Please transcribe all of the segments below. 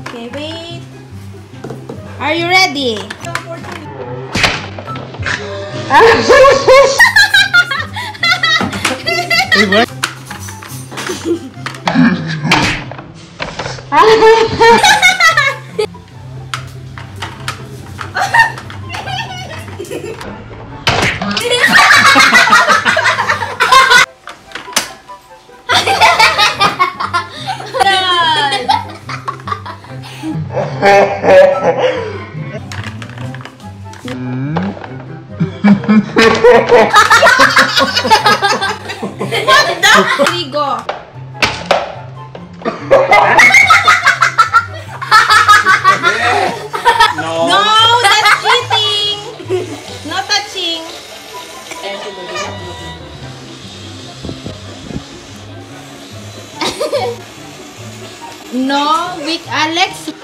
Okay, wait. Are you ready? Three, go. No. No, that's cheating. No touching. No, with Alex.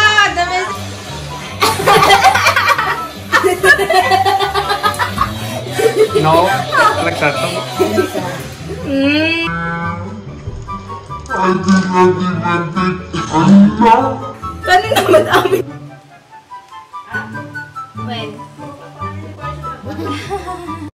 No. Like that. Mm. Paano naman amin? When?